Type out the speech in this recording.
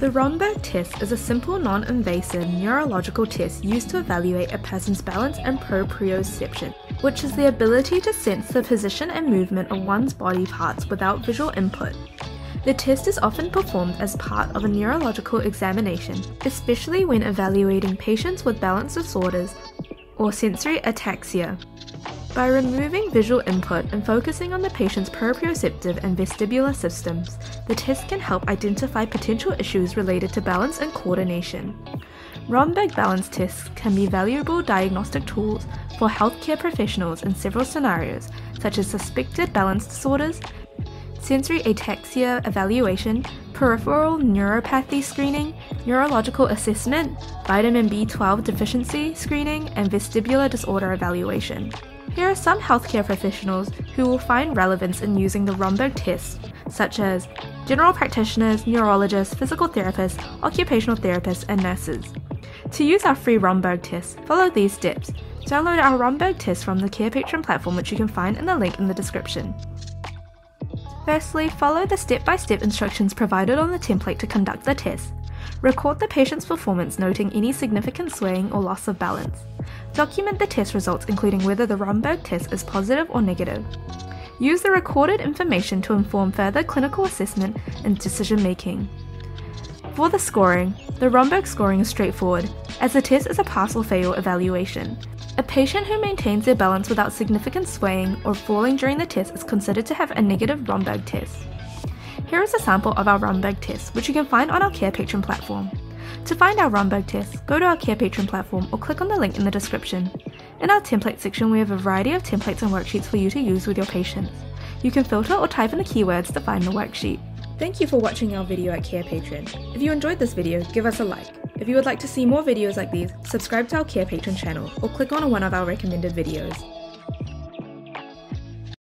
The Romberg test is a simple non invasive neurological test used to evaluate a person's balance and proprioception, which is the ability to sense the position and movement of one's body parts without visual input. The test is often performed as part of a neurological examination, especially when evaluating patients with balance disorders or sensory ataxia. By removing visual input and focusing on the patient's proprioceptive and vestibular systems, the test can help identify potential issues related to balance and coordination. Romberg balance tests can be valuable diagnostic tools for healthcare professionals in several scenarios, such as suspected balance disorders, sensory ataxia evaluation, peripheral neuropathy screening, neurological assessment, vitamin B12 deficiency screening, and vestibular disorder evaluation. Here are some healthcare professionals who will find relevance in using the Romberg test, such as general practitioners, neurologists, physical therapists, occupational therapists, and nurses. To use our free Romberg test, follow these steps. Download our Romberg test from the CarePatron platform, which you can find in the link in the description. Firstly, follow the step by step instructions provided on the template to conduct the test. Record the patient's performance, noting any significant swaying or loss of balance. Document the test results, including whether the Romberg test is positive or negative. Use the recorded information to inform further clinical assessment and decision making. For the scoring, the Romberg scoring is straightforward, as the test is a pass or fail evaluation. A patient who maintains their balance without significant swaying or falling during the test is considered to have a negative Romberg test. Here is a sample of our Romberg test, which you can find on our CarePatron platform. To find our Romberg test, go to our CarePatron platform or click on the link in the description. In our template section, we have a variety of templates and worksheets for you to use with your patients. You can filter or type in the keywords to find the worksheet. Thank you for watching our video at CarePatron. If you enjoyed this video, give us a like. If you would like to see more videos like these, subscribe to our CarePatron channel or click on one of our recommended videos.